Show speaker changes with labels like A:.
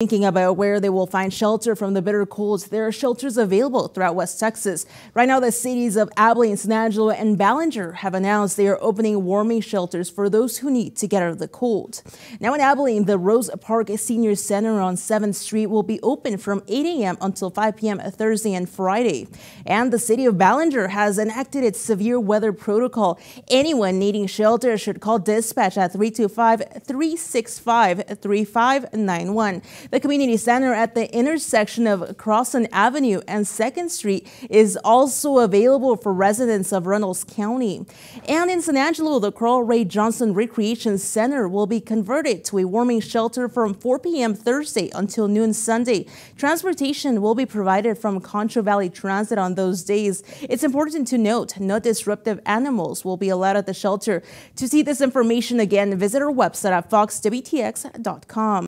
A: Thinking about where they will find shelter from the bitter colds, there are shelters available throughout West Texas. Right now, the cities of Abilene, San Angelo, and Ballinger have announced they are opening warming shelters for those who need to get out of the cold. Now in Abilene, the Rose Park Senior Center on 7th Street will be open from 8 a.m. until 5 p.m. Thursday and Friday. And the city of Ballinger has enacted its severe weather protocol. Anyone needing shelter should call dispatch at 325-365-3591. The community center at the intersection of Crossan Avenue and 2nd Street is also available for residents of Runnels County. And in San Angelo, the Carl Ray Johnson Recreation Center will be converted to a warming shelter from 4 p.m. Thursday until noon Sunday. Transportation will be provided from Concho Valley Transit on those days. It's important to note no disruptive animals will be allowed at the shelter. To see this information again, visit our website at foxwtx.com.